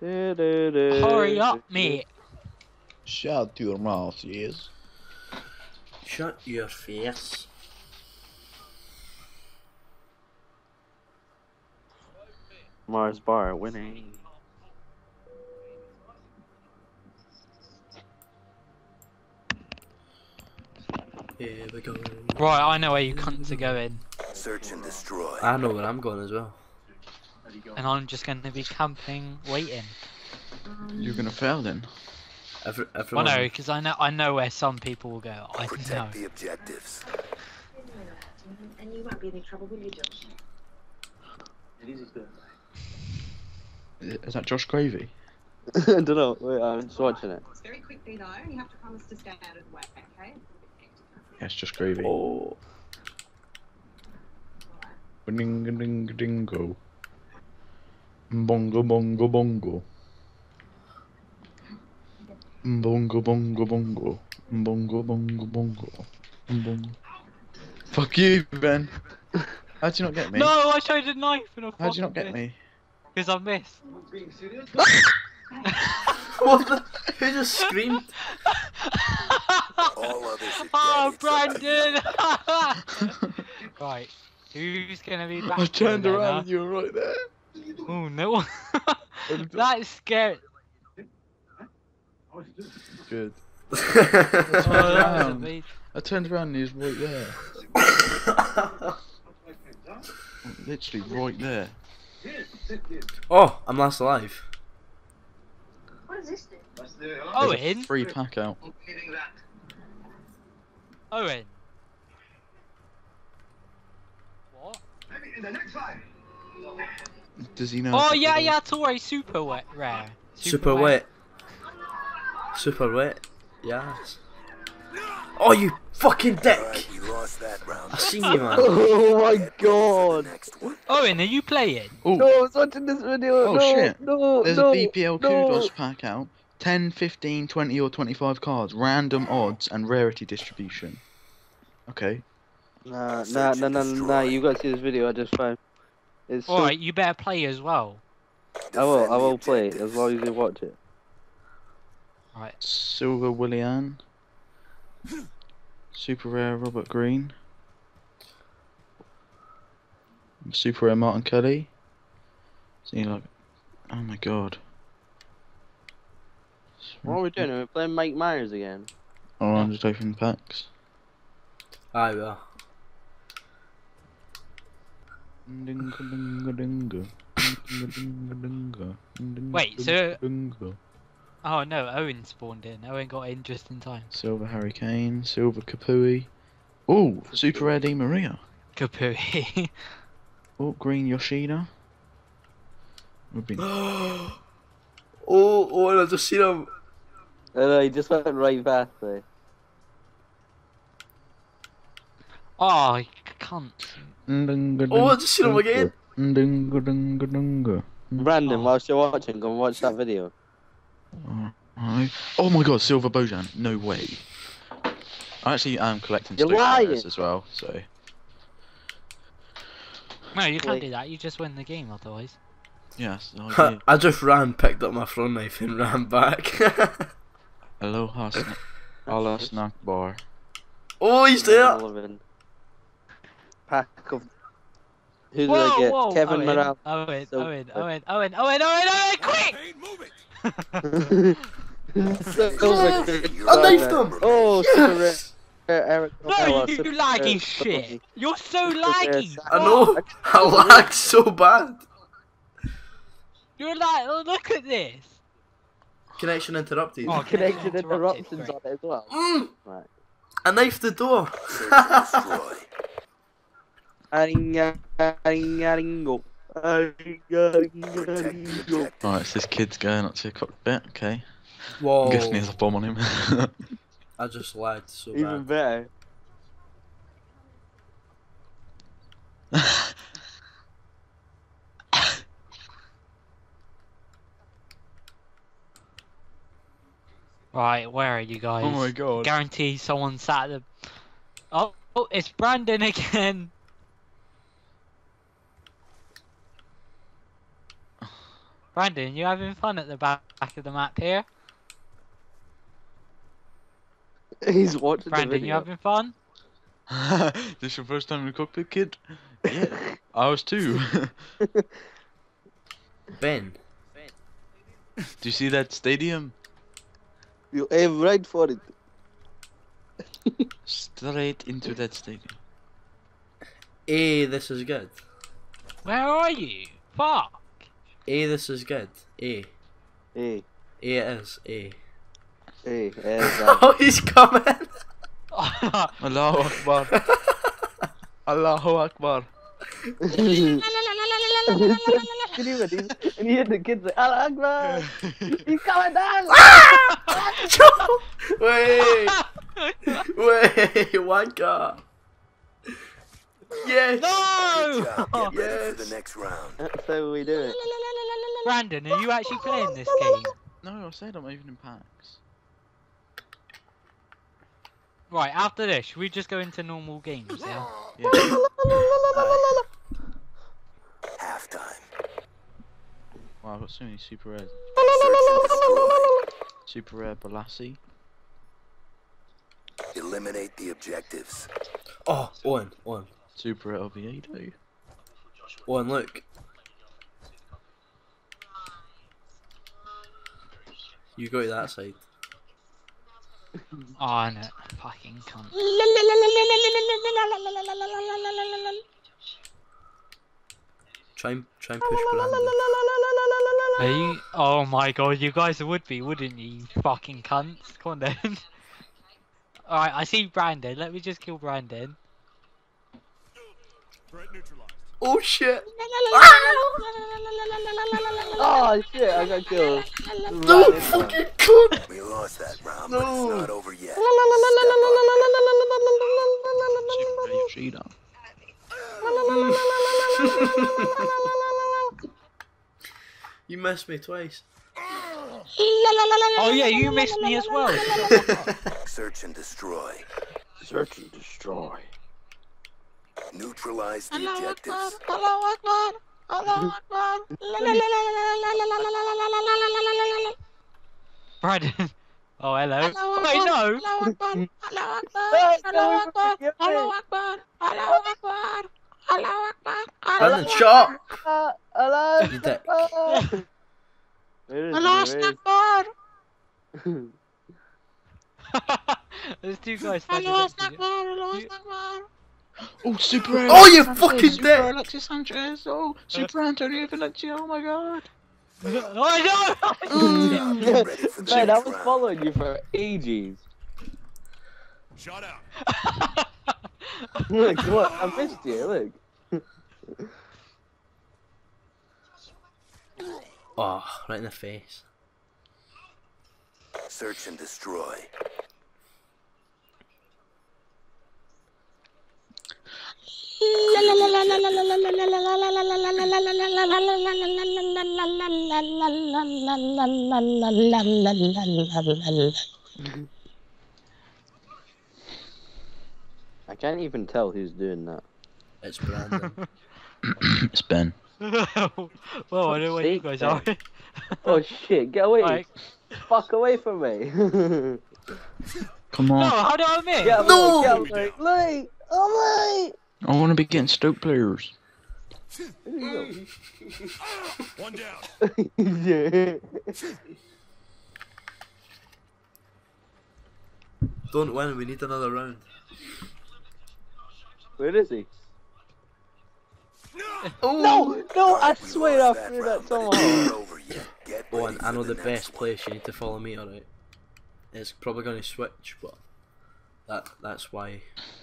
Hurry up, mate. Shut your mouth, yes. Shut your face. Mars Bar winning. Here we go. Right, I know where you cunts are going. Search and destroy. I know where I'm going as well. And I'm just going to be camping, waiting. You're gonna fail then. Every, I everyone. know, because I know, I know where some people will go. I know. Protect the objectives. And you won't be in any trouble, will you, Josh? Is that Josh Gravy? I don't know. Wait, I'm just watching it. Very quickly, though, you have to promise to stay out of the way, okay? Yes, Josh Gravy. Oh. Ding ding dingo. Bongo bongo bongo. Bongo bongo bongo. Bongo bongo bongo. Bongo. Fuck you, Ben. How'd you not get me? No, I showed a knife and I How'd you not get me? Because I missed. what the? Who just screamed? All others are oh, dead Brandon! right, who's gonna be back? I turned around and you were right there. Oh no! That's scary. Good. Oh, that was I turned around and he was right there. Literally right there. oh, I'm last alive. What does this do? There's a Owen, Free pack out. Owen. What? Does he know? Oh yeah, yeah, it's alright. Super wet, rare. Super wet. Super wet. Yes. Oh, you fucking dick! Alright, you lost that round. I seen you, man. Oh my Get ready for god. Oh, the next one. Owen, are you playing? Oh, No, I was watching this video. Oh, no, shit. No, There's no, a BPL no. Kudos pack out. 10, 15, 20 or 25 cards. Random odds and rarity distribution. Okay. Nah, nah, nah, nah, nah. You got to see this video I just found. It's so, Alright, you better play as well. I will. I will play as long as you watch it. Right. Silver Willian. Super rare Robert Green. Super rare Martin Kelly. See like oh my god. What are we doing? Are we playing Mike Myers again? Oh, I'm just opening packs. I well. Wait, so- Oh no, Owen spawned in. Owen got in just in time. Silver Harry Kane, Silver Capoue. Oh, Super Rare Di Maria. Capoue. Oh, Green Yoshida. Would oh, oh, I just seen him. Oh, no, he just went right past me. oh, cunt. Oh, I just seen him again. Brandon, whilst you're watching, go and watch that video. Alright. Oh my god, Silver Bojan. No way. I actually am collecting You're lying. As well, so. No, you can't Wait. do that. You just win the game otherwise. Yes, the idea. I just ran, picked up my throwing knife, and ran back. Aloha snack. Allah snack bar. oh, he's there. Sullivan. Pack of. Who did whoa, I get? whoa, Kevin Owen, Morales. Owen, So- Owen, Owen, Owen, Owen, Owen, Owen, quick! I knifed him. Oh, super rare. Yes. Eric. No, Noella, you super laggy rare shit! You're so laggy! Sa- I know. I lagged so bad. You're like, oh, look at this! Connection interrupted. Oh, Connection Interrupted, interruptions great. on it as well. Mm, Right. I knifed the door. Right, so this kid's going up to a cockpit, okay. Whoa. I'm guessing he has a bomb on him. I just lagged so Even bad. better. Right, where are you guys? oh my god. Guarantee someone sat at the. Oh, oh, it's Brandon again. Brandon, you having fun at the back back of the map here? He's watching the Brandon, you having fun? this your first time in the cockpit, kid? Yeah, I was too. Ben. Ben Do you see that stadium? You aim right for it. Straight into that stadium. A, this is good. Where are you? Fuck. A, this is good. A. A. A it is. A. A. there's that. Oh, he's coming! Allahu Akbar. Allahu Akbar. Can you imagine? And you hear the kids like, Allah Akbar! He's coming down! Wait! Wait! Wanka! Yes! no! Job. Get ready for Yes. the next round. Uh, That's how we do it. Brandon, are you actually playing this game? No, I said I'm even in packs. Right, after this, should we just go into normal games, yeah? Yeah. Halftime. Wow, I've got so many super rare. Search and destroy. Super rare Balassi. Eliminate the objectives. Oh, Owen, Owen. Super rare Oviedo. Owen, look. You go to that side. Oh, no. Fucking cunt. Try and try and push Brandon. Are you? Oh my god, you guys would be, wouldn't you? you Fucking cunts. Come on then. Alright, I see Brandon. Let me just kill Brandon. Oh shit! Oh shit, I got killed. No Right fucking cunt! We lost that round, No. but it's not over yet. Super rare You missed me twice. Oh yeah, you missed me as well. Search and destroy. Search and destroy. Neutralize the objectives. Brandon. Oh hello. Wait no. Brandon, shut up! Ah, Allah You dick. Akbar. Where is he? Where is There's two guys standing next to you. Oh, super rare. Oh, you Sanchez, fucking super dick! rare Alexis Sanchez. Oh, super Antonio Valencia. Oh my god. Oh no! Get ready Man, I was following you for ages. Shut up. look, look, I missed you, look. Oh, right in the face. Search and destroy. I can't even tell who's doing that. It's Brandon. it's Ben. well, I know where you guys are. Oh shit, get away! Like, Fuck away from me! Come on. no, on. how do I miss? Get away, No! get away! Lee! Oh, I want to be getting Stoke players. One down. yeah. Don't win, we need another round. Where is he? Oh No! No, I swear I lost threw round, that but it's tomahawk! not over yet. Get Owen, ready I know the best place, you need to follow me, alright? It's probably gonna switch, but that that's why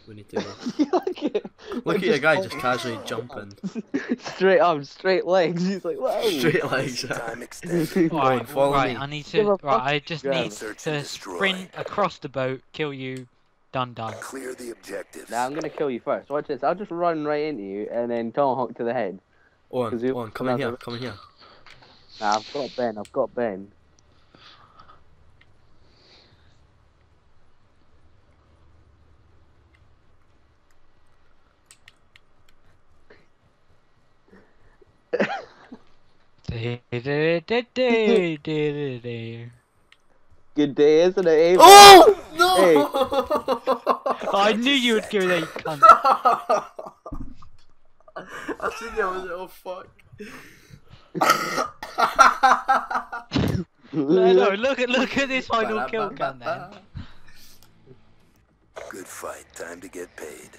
we need to go. Look at, Look at your guy just casually jumping. straight arms, straight legs. He's like, whoa. Straight legs. Time extended. Go on, Right, follow right, me. I need Give to. a Right, I just grab. need Search to destroy. sprint across the boat, kill you, done, done. Clear the objectives. Now I'm gonna kill you first. Watch this. I'll just run right into you and then tomahawk to the head. Owen, Is Owen, come in here, come in here. Nah, I've got Ben. I've got Ben. Good day, isn't it? man? Oh no! I knew you would go there, you cunt. I seen that was oh fuck. No, no, look at look at this final kill cam then. Good fight. Time to get paid.